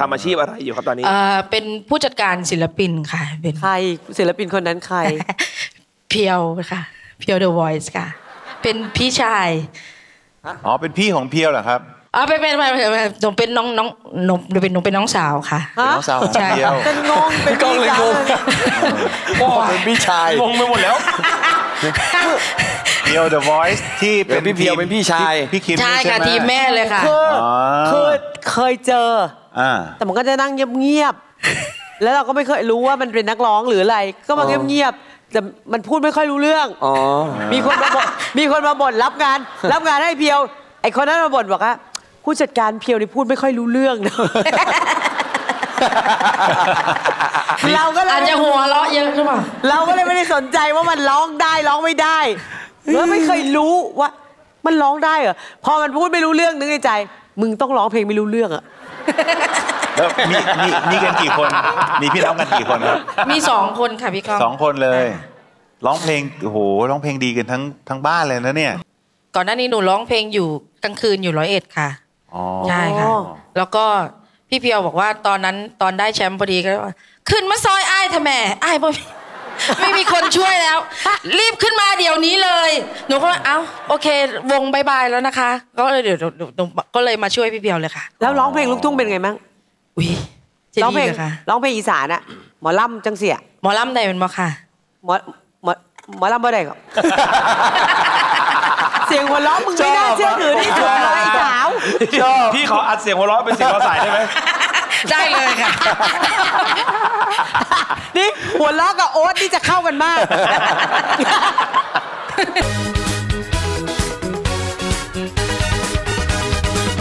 ทำอาชีพอะไรอยู่ครับตอนนี้ เอ่อเป็นผู้จัดการศิลปินค่ะเป็นใครศิลปินคนนั้นใคร เพียวค่ะ เพียวเดอะวอยซ์ค่ะ เป็นพี่ชายอ๋อเป็นพี่ของเพียวเหรอครับอ๋อเป็นเป็นเป็นเป็นหนูเป็นน้องน้องหนูหนูเป็นหนูเป็นน้องสาวค่ะเป็นน้องสาวของใช่เพียวเป็นงงเป็นกล้องเลยงงสาวเป็นพี่ชายงงไปหมดแล้ว เพียว The Voice ที่เป็นพี่เพียวเป็นพี่ชายพี่คิมใช่ค่ะทีมแม่เลยค่ะคือเคยเจอแต่มันก็จะนั่งเงียบๆแล้วเราก็ไม่เคยรู้ว่ามันเป็นนักร้องหรืออะไร ก็มาเงียบๆแต่มันพูดไม่ค่อยรู้เรื่องอ๋อมีคนมาบ่นมีคนมาบ่นรับงาน รับงานให้เพียว ไอคนนั้นมาบ่นบอกว่าผู้จัดการเพียวนี่พูดไม่ค่อยรู้เรื่องนะเราก็เลยอาจจะหัวเราะเยอะหรือเปล่าเราก็เลยไม่ได้สนใจว่ามันร้องได้ร้องไม่ได้ แล้วไม่เคยรู้ว่า มันร้องได้เหรอพอมันพูดไม่รู้เรื่องนึกในใจ มึงต้องร้องเพลงไม่รู้เรื่องอะแล้วมีมีมีกันกี่คน มีพี่น้องกันกี่คนครับมีสองคนค่ะพี่ก้องสองคนเลยร้องเพลงโอ้โหร้องเพลงดีกันทั้งทั้งบ้านเลยนะเนี่ย ก่อนหน้านี้หนูร้องเพลงอยู่กลางคืนอยู่ร้อยเอ็ดค่ะอ๋อใช่ค่ะ แล้วก็พี่เพียวบอกว่าตอนนั้นตอนได้แชมป์พอดีก็ว่าขึ้นมาซอยไอ้ายทำไมไอ้ายบ่มี ไม่มีคนช่วยแล้ว รีบขึ้นมาเดี๋ยวนี้เลย หนูก็ว่าเอ้าโอเค วงบายบายแล้วนะคะ ก็เลยเดี๋ยวหนูหนูก็เลยมาช่วยพี่เพียวเลยค่ะ แล้วร้องเพลงลูกทุ่งเป็นไงมั่งอุ้ยจะร้องดีเพลงเลยค่ะร้องเพลงอีสานอะหมอลำจังเสียหมอลำใดเป็นบ่ค่ะหมอหมอหมอลำบ่ได้ก็เสียงหัวเราะมึงไม่น่าเชื่อถือที่สุดเลยไอ้สาวชอบพี่ขออัดเสียงหัวเราะเป็นเสียงรอสายได้ไหมได้เลยค่ะนี่ หัวล้อกับโอ๊ตนี่จะเข้ากันมาก